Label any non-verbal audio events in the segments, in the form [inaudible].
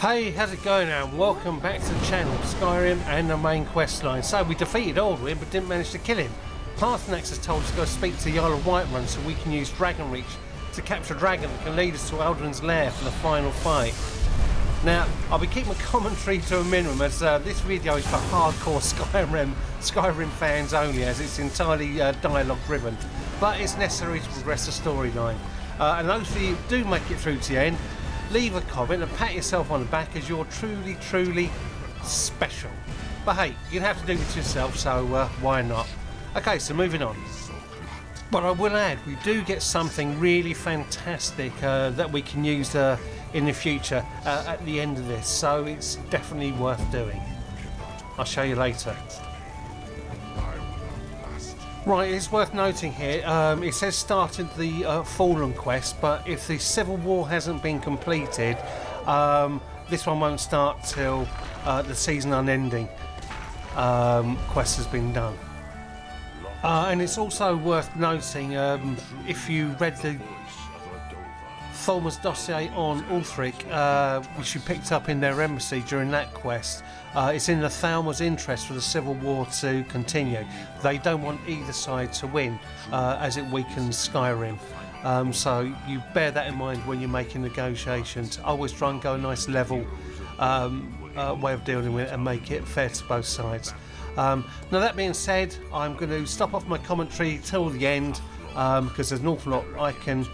Hey, how's it going now? Welcome back to the channel, Skyrim and the main quest line. So we defeated Alduin but didn't manage to kill him. Paarthurnax has told us to go speak to Jarl of Whiterun so we can use Dragon Reach to capture a dragon that can lead us to Alduin's lair for the final fight. Now, I'll be keeping my [laughs] commentary to a minimum as uh, this video is for hardcore [laughs] Skyrim, Skyrim fans only as it's entirely uh, dialogue driven. But it's necessary to progress the storyline. Uh, and those of you who do make it through to the end, leave a comment and pat yourself on the back as you're truly, truly special. But hey, you'd have to do it yourself, so uh, why not? Okay, so moving on. But I will add, we do get something really fantastic uh, that we can use uh, in the future uh, at the end of this, so it's definitely worth doing. I'll show you later. Right, it's worth noting here, um, it says started the uh, Fallen quest, but if the Civil War hasn't been completed, um, this one won't start till uh, the season unending um, quest has been done. Uh, and it's also worth noting, um, if you read the Thalmor's dossier on Ulfric, uh, which you picked up in their embassy during that quest, uh, it's in the Thalmor's interest for the civil war to continue. They don't want either side to win, uh, as it weakens Skyrim. Um, so you bear that in mind when you're making negotiations. Always try and go a nice level um, uh, way of dealing with it and make it fair to both sides. Um, now that being said, I'm going to stop off my commentary till the end because um, there's an awful lot I can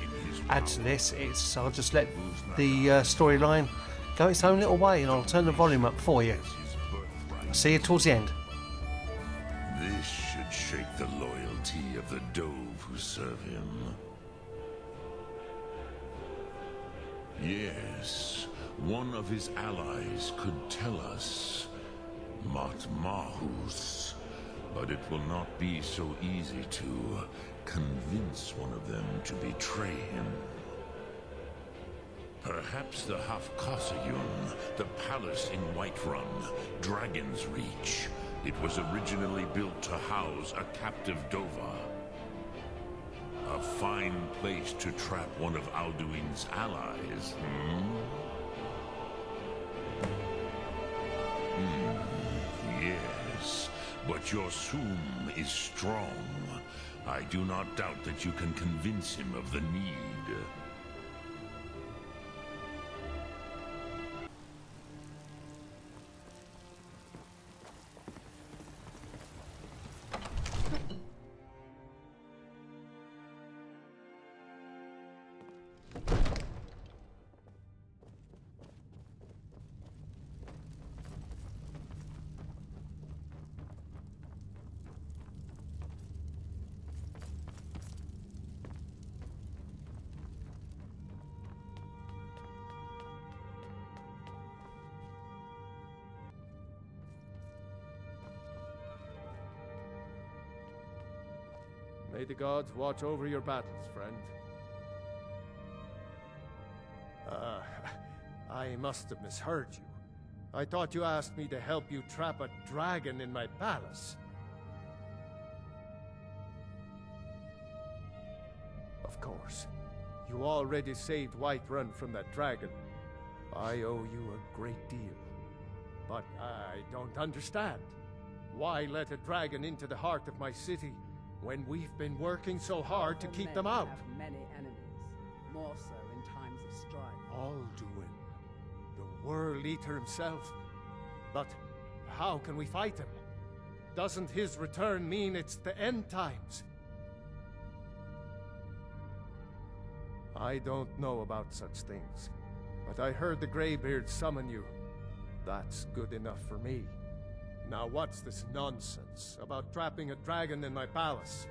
add to this. It's I'll just let the uh, storyline go its own little way and I'll turn the volume up for you. See you towards the end. This should shake the loyalty of the dov who serve him. Yes, one of his allies could tell us. Mat Mahus. But it will not be so easy to convince one of them to betray him. Perhaps the Hafkasayun, the palace in Whiterun, Dragon's Reach. It was originally built to house a captive dovah. A fine place to trap one of Alduin's allies, hmm? Hmm, yes. But your Thu'um is strong. I do not doubt that you can convince him of the need. The gods watch over your battles, friend. Uh, [laughs] I must have misheard you. I thought you asked me to help you trap a dragon in my palace. Of course. You already saved Whiterun from that dragon. I owe you a great deal. But I don't understand. Why let a dragon into the heart of my city when we've been working so hard to keep them out. Have many enemies, more so in times of strife. Alduin, the World Eater himself. But how can we fight him? Doesn't his return mean it's the end times? I don't know about such things, but I heard the Greybeard summon you. That's good enough for me. Now what's this nonsense about trapping a dragon in my palace?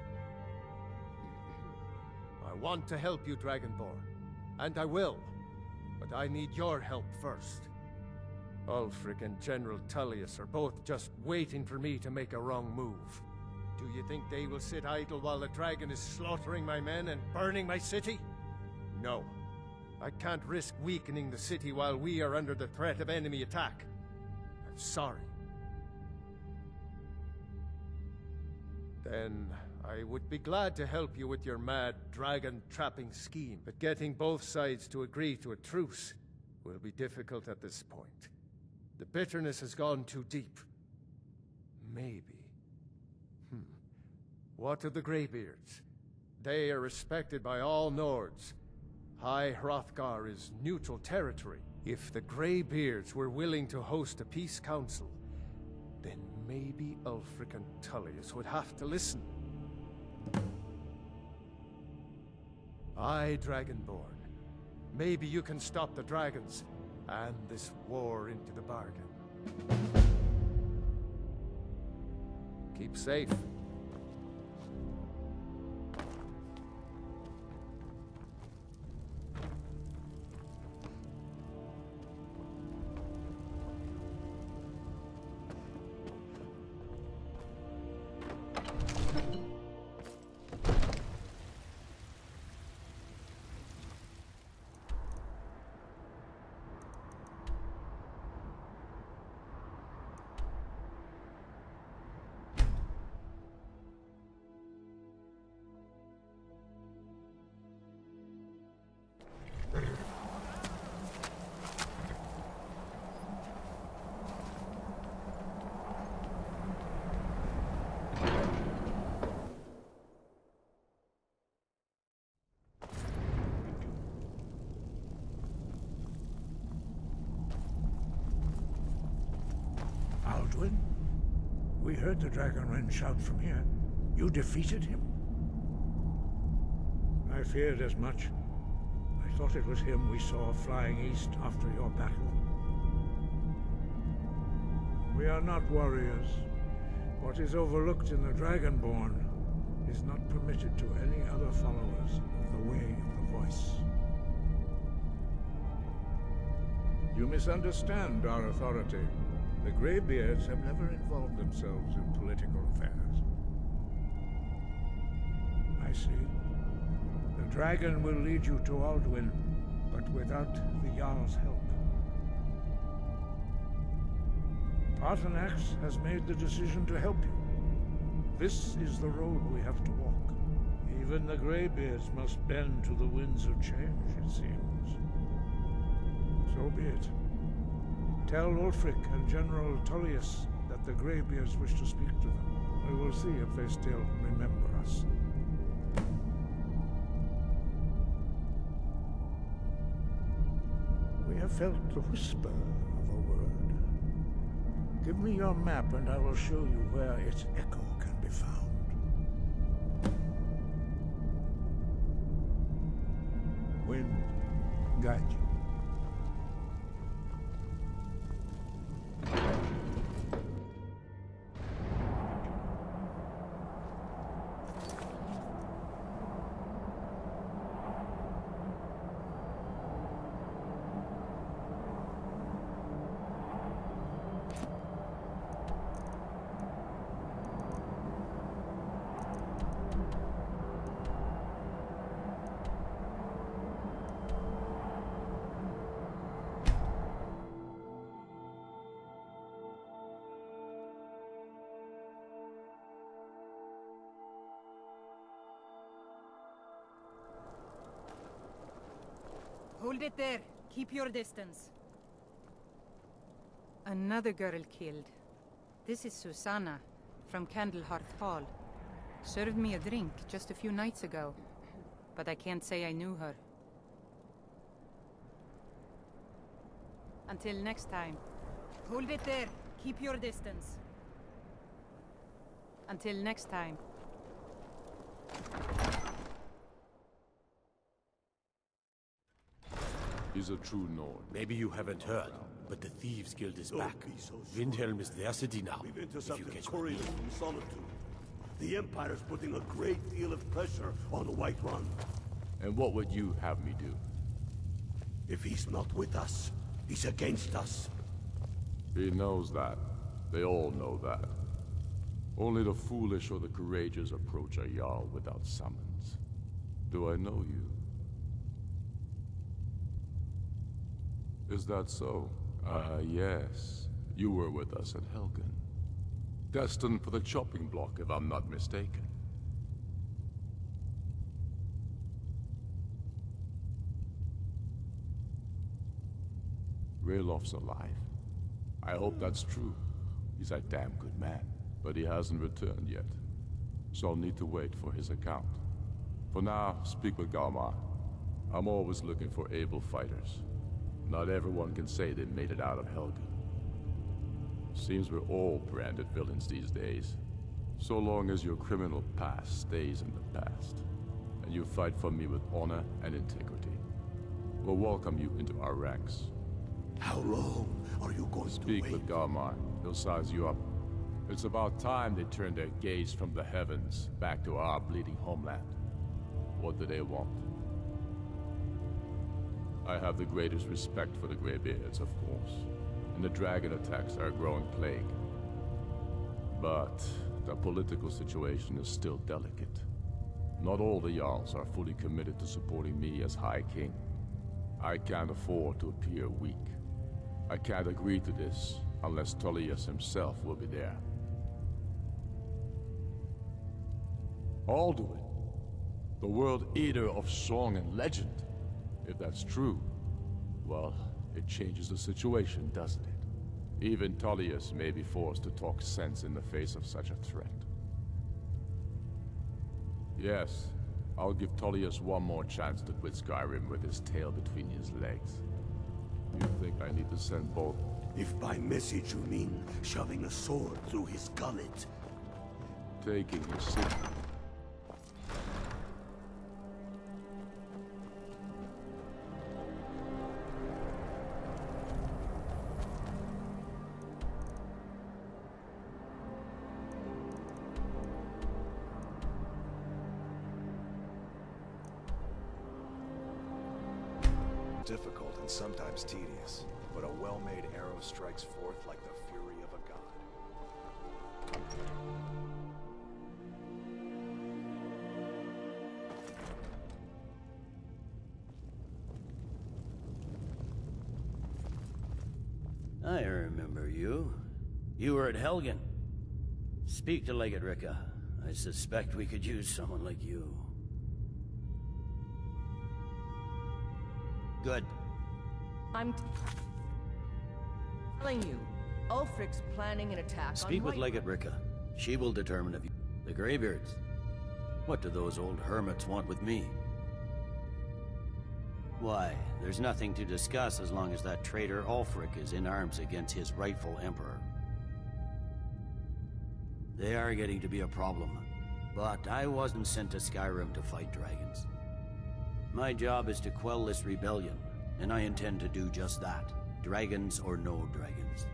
I want to help you, Dragonborn. And I will. But I need your help first. Ulfric and General Tullius are both just waiting for me to make a wrong move. Do you think they will sit idle while the dragon is slaughtering my men and burning my city? No. I can't risk weakening the city while we are under the threat of enemy attack. I'm sorry. Then I would be glad to help you with your mad dragon trapping scheme, but getting both sides to agree to a truce will be difficult at this point. The bitterness has gone too deep. Maybe. Hmm. What of the Greybeards? They are respected by all Nords. High Hrothgar is neutral territory. If the Greybeards were willing to host a peace council, then maybe Ulfric and Tullius would have to listen. I, Dragonborn. Maybe you can stop the dragons, and this war into the bargain. Keep safe. We heard the Dragonrend shout from here. You defeated him. I feared as much. I thought it was him we saw flying east after your battle. We are not warriors. What is overlooked in the Dragonborn is not permitted to any other followers of the Way of the Voice. You misunderstand our authority. The Greybeards have never involved themselves in political affairs. I see. The dragon will lead you to Alduin, but without the Jarl's help. Paarthurnax has made the decision to help you. This is the road we have to walk. Even the Greybeards must bend to the winds of change, it seems. So be it. Tell Ulfric and General Tullius that the Greybeards wish to speak to them. We will see if they still remember us. We have felt the whisper of a word. Give me your map and I will show you where its Hold it there. Keep your distance. Another girl killed. This is Susanna, from Candlehearth Hall. Served me a drink just a few nights ago, but I can't say I knew her. Until next time. Hold it there. Keep your distance. Until next time. He's a true Nord. Maybe you haven't heard, but the Thieves Guild is Don't back. be so sure. Windhelm is their city now, We've if you intercepted catch a my courier meaning. from Solitude. The Empire's putting a great deal of pressure on the Whiterun. And what would you have me do? If he's not with us, he's against us. He knows that. They all know that. Only the foolish or the courageous approach a Jarl without summons. Do I know you? Is that so? Ah, yes. You were with us at Helgen. Destined for the chopping block, if I'm not mistaken. Ralof's alive. I hope that's true. He's a damn good man, but he hasn't returned yet. So I'll need to wait for his account. For now, speak with Galmar. I'm always looking for able fighters. Not everyone can say they made it out of Helgen. Seems we're all branded villains these days. So long as your criminal past stays in the past, and you fight for me with honor and integrity, we'll welcome you into our ranks. How long are you going Speak to wait? Speak with Galmar. He'll size you up. It's about time they turned their gaze from the heavens back to our bleeding homeland. What do they want? I have the greatest respect for the Greybeards, of course, and the dragon attacks are a growing plague. But the political situation is still delicate. Not all the Jarls are fully committed to supporting me as High King. I can't afford to appear weak. I can't agree to this unless Tullius himself will be there. Alduin, the World Eater of song and legend. If that's true, well, it changes the situation, doesn't it? Even Tullius may be forced to talk sense in the face of such a threat. Yes, I'll give Tullius one more chance to quit Skyrim with his tail between his legs. You think I need to send both? If by message you mean shoving a sword through his gullet, Taking his secret. Difficult and sometimes tedious, but a well-made arrow strikes forth like the fury of a god. I remember you. You were at Helgen. Speak to Legate Rikke. I suspect we could use someone like you. Good. I'm telling you, Ulfric's planning an attack Speak with Legate Rikke. She will determine if you... The Greybeards. What do those old hermits want with me? Why, there's nothing to discuss as long as that traitor Ulfric is in arms against his rightful emperor. They are getting to be a problem. But I wasn't sent to Skyrim to fight dragons. My job is to quell this rebellion, and I intend to do just that. Dragons or no dragons.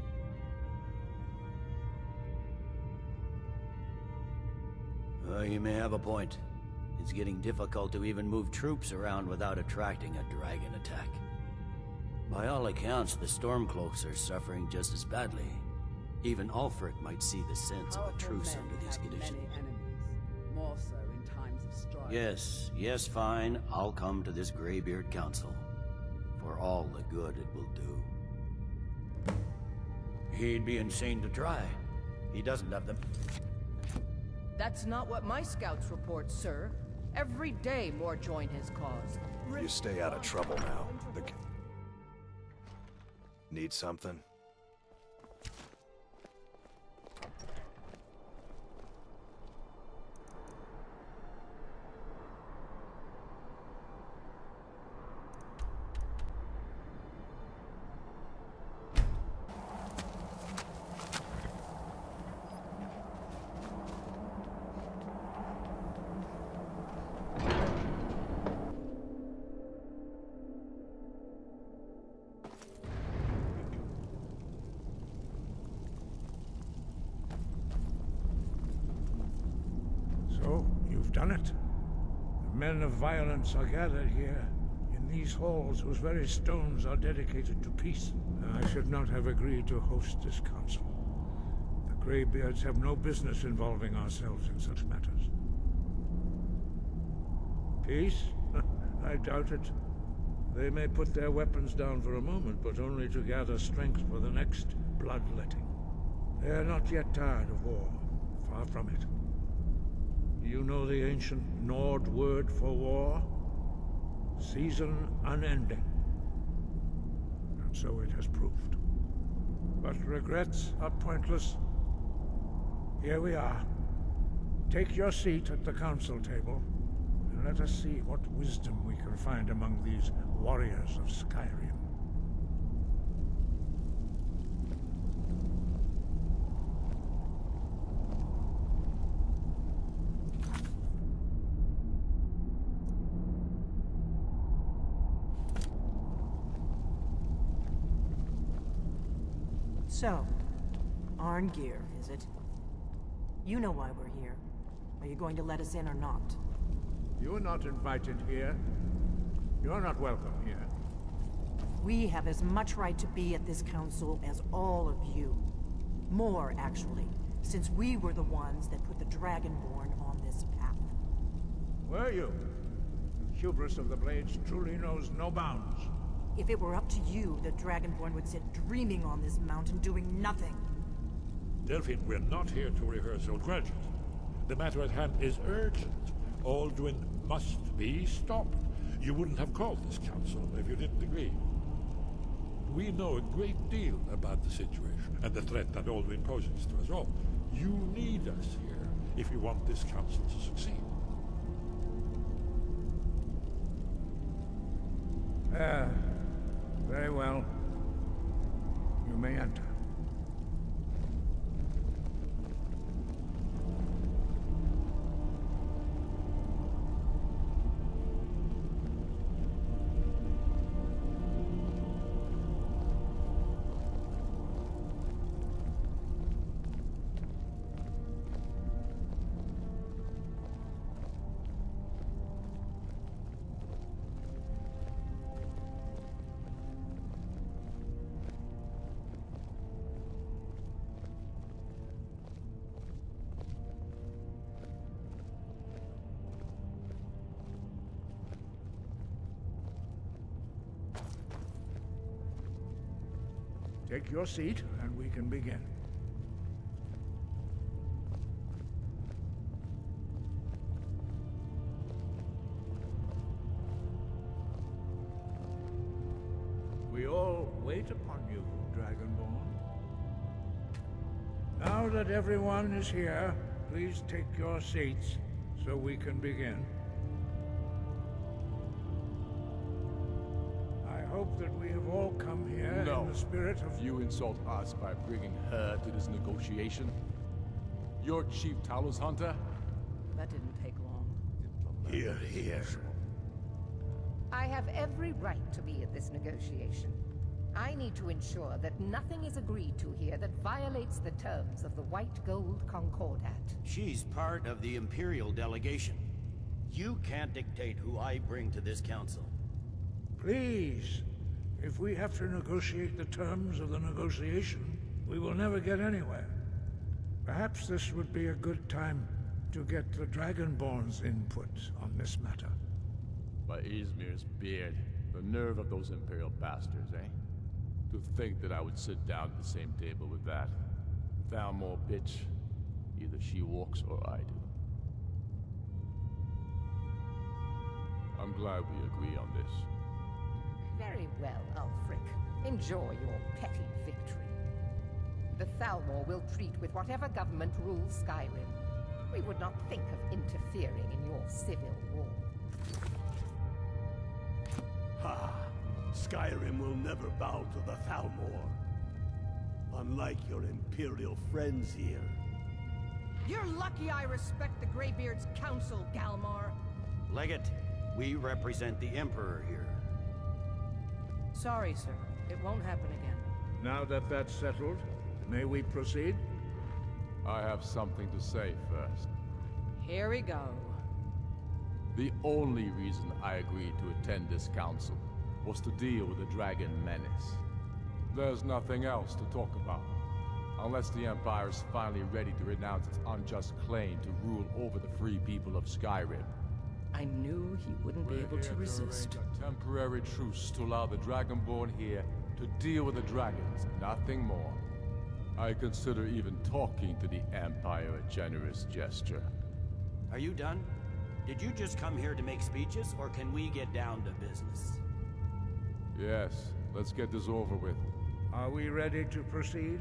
Uh, you may have a point. It's getting difficult to even move troops around without attracting a dragon attack. By all accounts, the Stormcloaks are suffering just as badly. Even Ulfric might see the sense of a truce under these conditions. Yes, yes, fine. I'll come to this Greybeard Council. For all the good it will do. He'd be insane to try. He doesn't have them. That's not what my scouts report, sir. Every day more join his cause. You stay out of trouble now. The... Need something? Done it. The men of violence are gathered here, in these halls whose very stones are dedicated to peace. I should not have agreed to host this council. The Greybeards have no business involving ourselves in such matters. Peace? [laughs] I doubt it. They may put their weapons down for a moment, but only to gather strength for the next bloodletting. They are not yet tired of war. Far from it. You know the ancient Nord word for war? Season unending. and so it has proved. But regrets are pointless. Here we are. Take your seat at the council table, and let us see what wisdom we can find among these warriors of Skyrim. So, Arngeir, is it? You know why we're here. Are you going to let us in or not? You're not invited here. You're not welcome here. We have as much right to be at this council as all of you. More, actually, since we were the ones that put the Dragonborn on this path. Were you? The hubris of the Blades truly knows no bounds. If it were up to you, the Dragonborn would sit dreaming on this mountain doing nothing. Delphine, we're not here to rehearse old grudges. The matter at hand is urgent. Alduin must be stopped. You wouldn't have called this council if you didn't agree. We know a great deal about the situation and the threat that Alduin poses to us all. You need us here if you want this council to succeed. Ah, very well. You may enter. Take your seat, and we can begin. We all wait upon you, Dragonborn. Now that everyone is here, please take your seats so we can begin. Hope that we have all come here no. in the spirit of... You insult us by bringing her to this negotiation? You're Chief Talos Hunter? That didn't take long. Here, here. I have every right to be at this negotiation. I need to ensure that nothing is agreed to here that violates the terms of the White Gold Concordat. She's part of the Imperial delegation. You can't dictate who I bring to this council. Please, if we have to negotiate the terms of the negotiation, we will never get anywhere. Perhaps this would be a good time to get the Dragonborn's input on this matter. By Ysmir's beard, the nerve of those Imperial bastards, eh? To think that I would sit down at the same table with that. Thalmor bitch. Either she walks or I do. I'm glad we agree on this. Very well, Ulfric. Enjoy your petty victory. The Thalmor will treat with whatever government rules Skyrim. We would not think of interfering in your civil war. Ha! Skyrim will never bow to the Thalmor. Unlike your Imperial friends here. You're lucky I respect the Greybeard's counsel, Galmar. Legate, we represent the Emperor here. Sorry, sir. It won't happen again. Now that that's settled, may we proceed? I have something to say first. Here we go. The only reason I agreed to attend this council was to deal with the Dragon Menace. There's nothing else to talk about. Unless the Empire is finally ready to renounce its unjust claim to rule over the free people of Skyrim. I knew he wouldn't be We're able to here resist. arrange a temporary truce to allow the Dragonborn here to deal with the dragons, nothing more. I consider even talking to the Empire a generous gesture. Are you done? Did you just come here to make speeches, or can we get down to business? Yes, let's get this over with. Are we ready to proceed?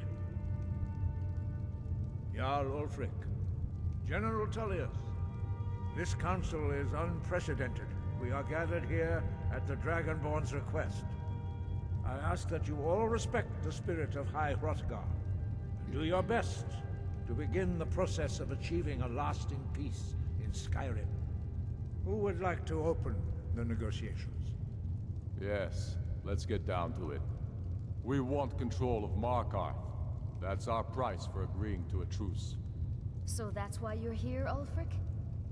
Jarl Ulfric, General Tullius, this council is unprecedented. We are gathered here at the Dragonborn's request. I ask that you all respect the spirit of High Hrothgar, and do your best to begin the process of achieving a lasting peace in Skyrim. Who would like to open the negotiations? Yes, let's get down to it. We want control of Markarth. That's our price for agreeing to a truce. So that's why you're here, Ulfric?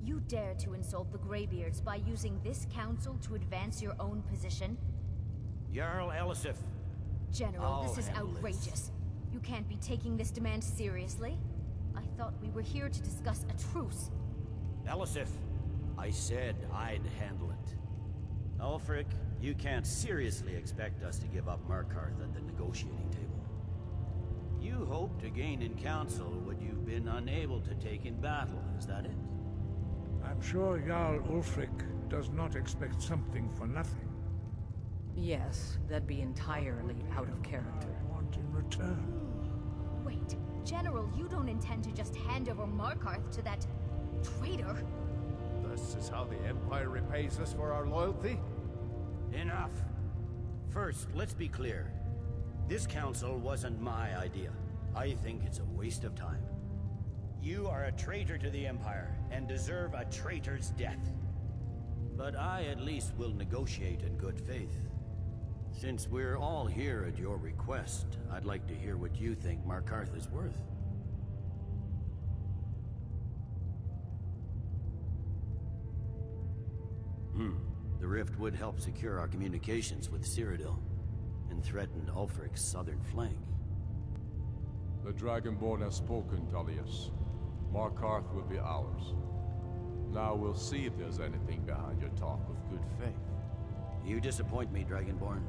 You dare to insult the Greybeards by using this council to advance your own position? Jarl Elisif. General, I'll this is outrageous. You can't be taking this demand seriously. I thought we were here to discuss a truce. Elisif, I said I'd handle it. Ulfric, you can't seriously expect us to give up Markarth at the negotiating table. You hoped to gain in council what you've been unable to take in battle, is that it? I'm sure Jarl Ulfric does not expect something for nothing. Yes, that'd be entirely out of character. Want in return? Wait, General, you don't intend to just hand over Markarth to that... traitor? This is how the Empire repays us for our loyalty? Enough. First, let's be clear. This council wasn't my idea. I think it's a waste of time. You are a traitor to the Empire, and deserve a traitor's death. But I at least will negotiate in good faith. Since we're all here at your request, I'd like to hear what you think Markarth is worth. Hmm. The rift would help secure our communications with Cyrodiil, and threaten Ulfric's southern flank. The Dragonborn has spoken, Tullius. Markarth will be ours. Now we'll see if there's anything behind your talk of good faith. You disappoint me, Dragonborn.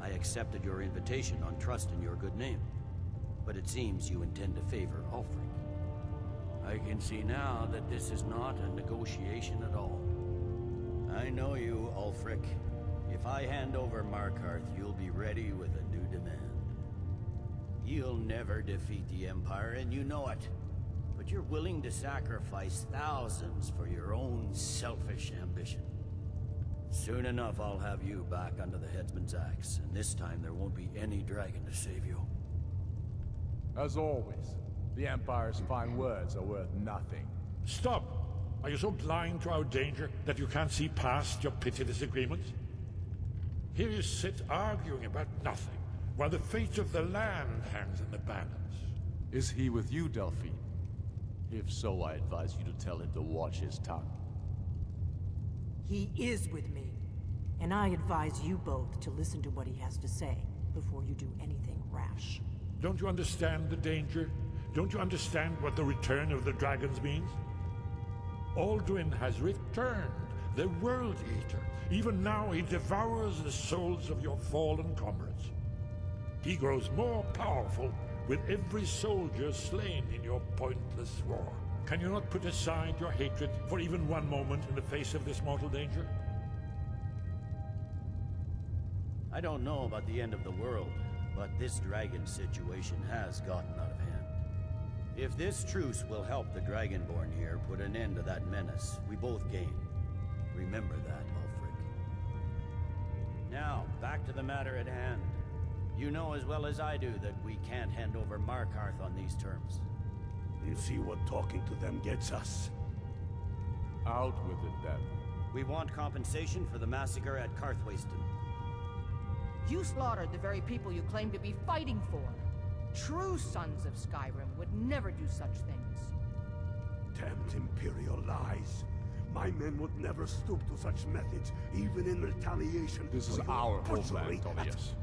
I accepted your invitation on trust in your good name. But it seems you intend to favor Ulfric. I can see now that this is not a negotiation at all. I know you, Ulfric. If I hand over Markarth, you'll be ready with a new demand. You'll never defeat the Empire, and you know it. But you're willing to sacrifice thousands for your own selfish ambition. Soon enough, I'll have you back under the headsman's axe, and this time there won't be any dragon to save you. As always, the Empire's fine words are worth nothing. Stop! Are you so blind to our danger that you can't see past your pitiless agreements? Here you sit arguing about nothing, while the fate of the land hangs in the balance. Is he with you, Delphine? If so, I advise you to tell him to watch his tongue. He is with me. And I advise you both to listen to what he has to say before you do anything rash. Don't you understand the danger? Don't you understand what the return of the dragons means? Alduin has returned, the World Eater. Even now he devours the souls of your fallen comrades. He grows more powerful with every soldier slain in your pointless war. Can you not put aside your hatred for even one moment in the face of this mortal danger? I don't know about the end of the world, but this dragon situation has gotten out of hand. If this truce will help the Dragonborn here put an end to that menace, we both gain. Remember that, Ulfric. Now, back to the matter at hand. You know as well as I do that we can't hand over Markarth on these terms. You see what talking to them gets us. Out with it, then. We want compensation for the massacre at Karthwasten. You slaughtered the very people you claim to be fighting for. True sons of Skyrim would never do such things. Damned Imperial lies. My men would never stoop to such methods, even in retaliation This is our homeland, at- Tullius.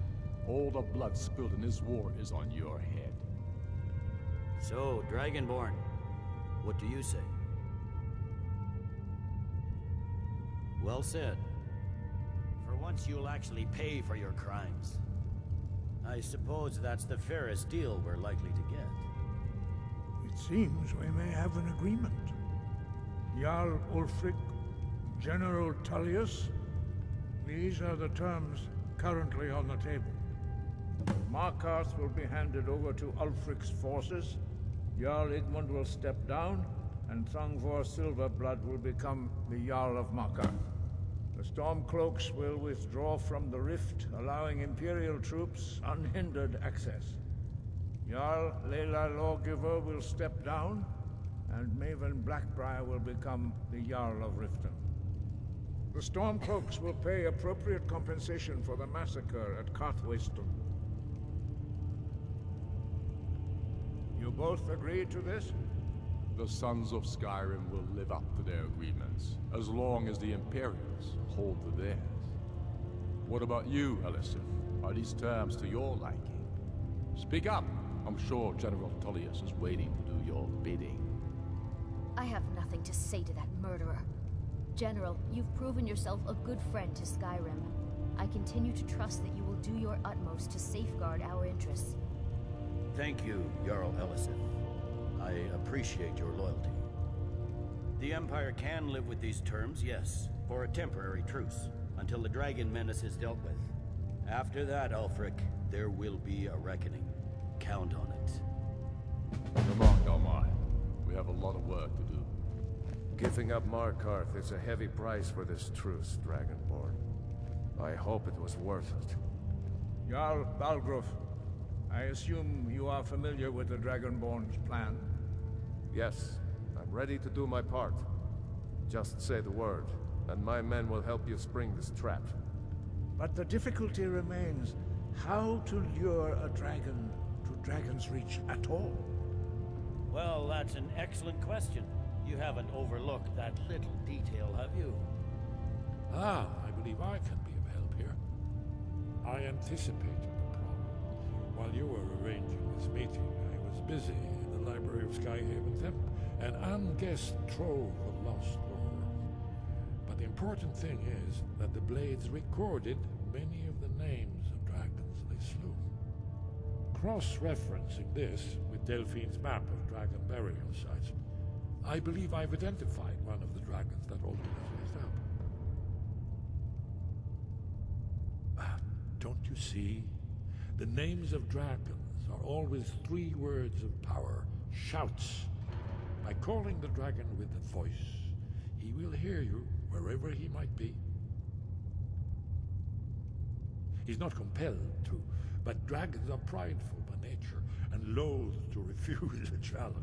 All the blood spilled in this war is on your head. So, Dragonborn, what do you say? Well said. For once you'll actually pay for your crimes. I suppose that's the fairest deal we're likely to get. It seems we may have an agreement. Jarl Ulfric, General Tullius, these are the terms currently on the table. Markarth will be handed over to Ulfric's forces, Jarl Igmund will step down, and Thongvor Silverblood will become the Jarl of Markarth. The Stormcloaks will withdraw from the rift, allowing Imperial troops unhindered access. Jarl Laila Lawgiver will step down, and Maven Blackbriar will become the Jarl of Riften. The Stormcloaks will pay appropriate compensation for the massacre at Karthwasten. You both agree to this? The Sons of Skyrim will live up to their agreements, as long as the Imperials hold to theirs. What about you, Elisif? Are these terms to your liking? Speak up! I'm sure General Tullius is waiting to do your bidding. I have nothing to say to that murderer. General, you've proven yourself a good friend to Skyrim. I continue to trust that you will do your utmost to safeguard our interests. Thank you, Jarl Elisif. I appreciate your loyalty. The Empire can live with these terms, yes, for a temporary truce, until the Dragon Menace is dealt with. After that, Ulfric, there will be a reckoning. Count on it. Come on, Galmar. We have a lot of work to do. Giving up Markarth is a heavy price for this truce, Dragonborn. I hope it was worth it. Jarl Balgruuf, I assume you are familiar with the Dragonborn's plan? Yes, I'm ready to do my part. Just say the word, and my men will help you spring this trap. But the difficulty remains how to lure a dragon to Dragon's Reach at all. Well, that's an excellent question. You haven't overlooked that little detail, have you? Ah, I believe I can be of help here. I anticipated the problem. While you were arranging this meeting, I was busy in the library of Skyhaven Temple, an unguessed trove of lost lore. But the important thing is that the Blades recorded many of the names of dragons they slew. Cross-referencing this with Delphine's map of dragon burial sites, I believe I've identified one of the dragons that Ultima raised up. Ah, don't you see? The names of dragons are always three words of power, shouts. By calling the dragon with the voice, he will hear you wherever he might be. He's not compelled to, but dragons are prideful by nature and loath to refuse a challenge.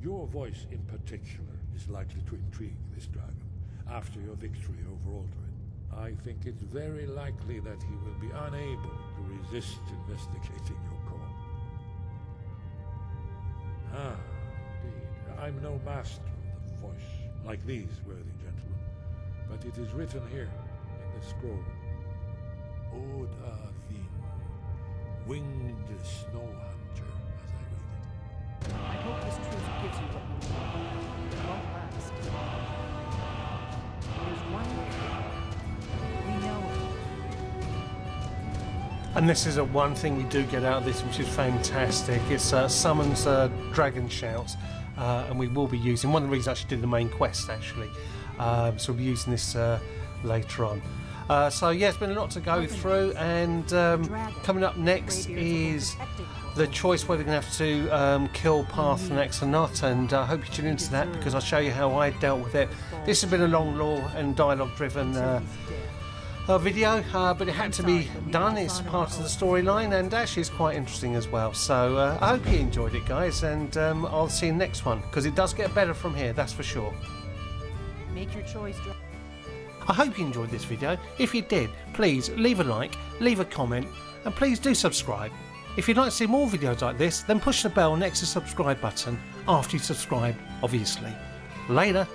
Your voice in particular is likely to intrigue this dragon after your victory over Alduin. I think it's very likely that he will be unable resist investigating your call. Ah, indeed. I'm no master of the voice, like these worthy gentlemen, but it is written here in the scroll. Oda Vin, winged snow hunter, as I read it. I hope this truth gives you what you need. It won't last. And this is a one thing we do get out of this, which is fantastic. It's uh, summons uh, dragon shouts, uh, and we will be using one of the reasons I actually did the main quest actually. Um, so we'll be using this uh, later on. Uh, so yeah, it's been a lot to go through, and um, coming up next is the choice whether we're going to have to um, kill Paarthurnax or not, and I hope you tune into that because I'll show you how I dealt with it. This has been a long lore and dialogue driven uh, uh, video, uh, but it had to be done. It's part of the storyline, and actually it's quite interesting as well. So uh, I hope you enjoyed it, guys, and um, I'll see you next one because it does get better from here, that's for sure. Make your choice. I hope you enjoyed this video. If you did, please leave a like, leave a comment, and please do subscribe. If you'd like to see more videos like this, then push the bell next to the subscribe button after you subscribe, obviously. Later.